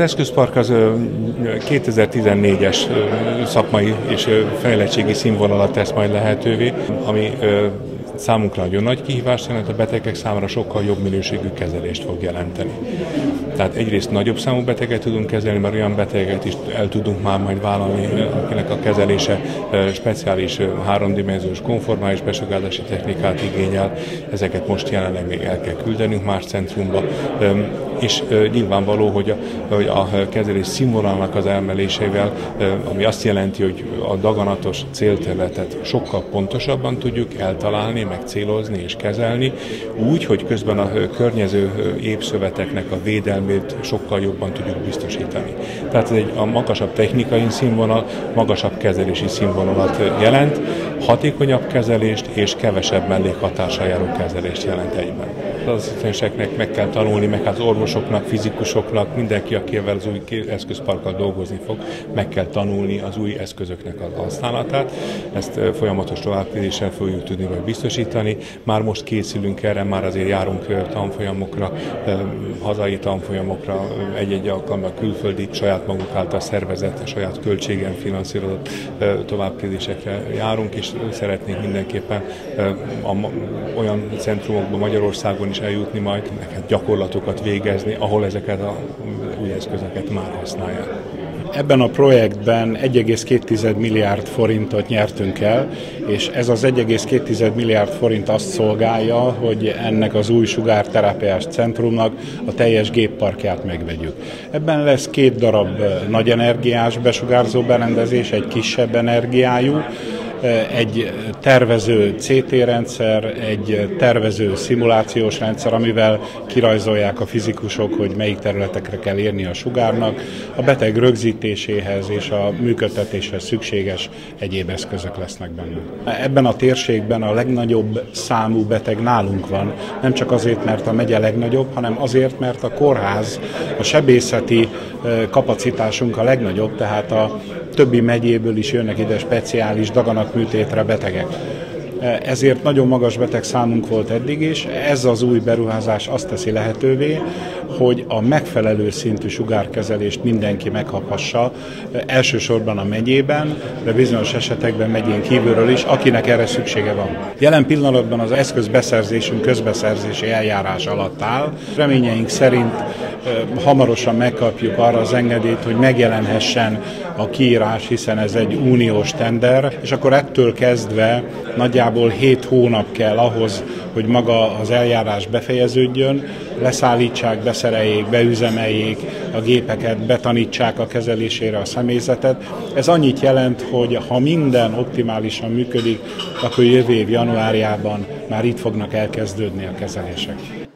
Az eszközpark az 2014-es szakmai és fejlettségi színvonalat tesz majd lehetővé, ami számunkra nagyon nagy kihívást jelent, a betegek számára sokkal jobb minőségű kezelést fog jelenteni. Tehát egyrészt nagyobb számú beteget tudunk kezelni, mert olyan beteget is el tudunk már majd vállalni, akinek a kezelése speciális háromdimenziós konformális besugárzási technikát igényel. Ezeket most jelenleg még el kell küldenünk más centrumba, és nyilvánvaló, hogy a, hogy a kezelés színvonalnak az emelésével, ami azt jelenti, hogy a daganatos célterületet sokkal pontosabban tudjuk eltalálni, megcélozni és kezelni, úgy, hogy közben a környező épszöveteknek a védelmét sokkal jobban tudjuk biztosítani. Tehát ez egy a magasabb technikai színvonal, magasabb kezelési színvonalat jelent, hatékonyabb kezelést és kevesebb mellékhatással járó kezelést jelent egyben. Az asszisztenseknek meg kell tanulni, meg az orvosoknak, fizikusoknak, mindenki, akivel az új eszközparkkal dolgozni fog, meg kell tanulni az új eszközöknek a használatát. Ezt folyamatos továbbképzéssel fogjuk tudni vagy biztosítani. Már most készülünk erre, már azért járunk tanfolyamokra, hazai tanfolyamokra, egy-egy alkalommal külföldi, saját magunk által szervezett, saját költségen finanszírozott továbbképzésekre járunk, és szeretnénk mindenképpen olyan centrumokban Magyarországon is eljutni majd, neked gyakorlatokat végezni, ahol ezeket a új eszközöket már használják. Ebben a projektben 1,2 milliárd forintot nyertünk el, és ez az 1,2 milliárd forint azt szolgálja, hogy ennek az új sugárterápiás centrumnak a teljes gépparkját megvegyük. Ebben lesz két darab nagy energiás besugárzó berendezés, egy kisebb energiájú, egy tervező CT rendszer, egy tervező szimulációs rendszer, amivel kirajzolják a fizikusok, hogy melyik területekre kell érni a sugárnak, a beteg rögzítéséhez és a működtetéshez szükséges egyéb eszközök lesznek benne. Ebben a térségben a legnagyobb számú beteg nálunk van, nem csak azért, mert a megye legnagyobb, hanem azért, mert a kórház, a sebészeti kapacitásunk a legnagyobb, tehát a többi megyéből is jönnek ide speciális daganatműtétre betegek. Ezért nagyon magas beteg számunk volt eddig is. Ez az új beruházás azt teszi lehetővé, hogy a megfelelő szintű sugárkezelést mindenki megkaphassa, elsősorban a megyében, de bizonyos esetekben megyén kívülről is, akinek erre szüksége van. Jelen pillanatban az eszközbeszerzésünk közbeszerzési eljárás alatt áll. Reményeink szerint hamarosan megkapjuk arra az engedélyt, hogy megjelenhessen a kiírás, hiszen ez egy uniós tender, és akkor ettől kezdve nagyjából 7 hónap kell ahhoz, hogy maga az eljárás befejeződjön, leszállítsák, beszereljék, beüzemeljék a gépeket, betanítsák a kezelésére a személyzetet. Ez annyit jelent, hogy ha minden optimálisan működik, akkor jövő év januárjában már itt fognak elkezdődni a kezelések.